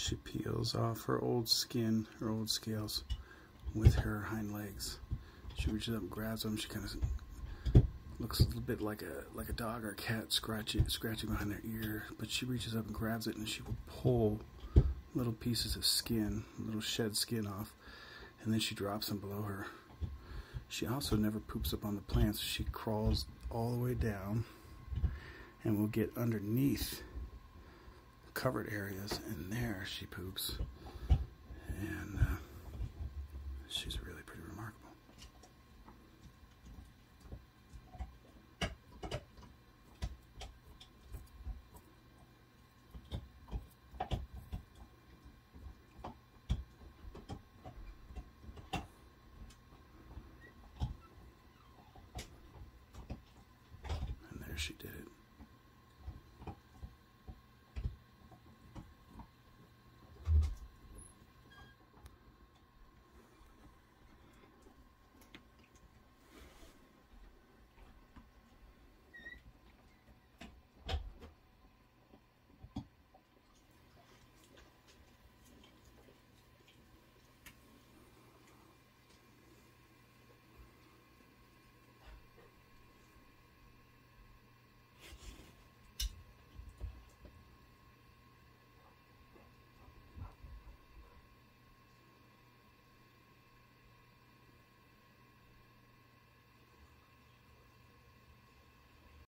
She peels off her old skin, her old scales, with her hind legs. She reaches up and grabs them. She kind of looks a little bit like a like a dog or a cat scratching scratching behind their ear, but she reaches up and grabs it and she will pull little pieces of skin, little shed skin off, and then she drops them below her. She also never poops up on the plants. She crawls all the way down and will get underneath covered areas, and there she poops. And uh, she's really pretty remarkable. And there she did it.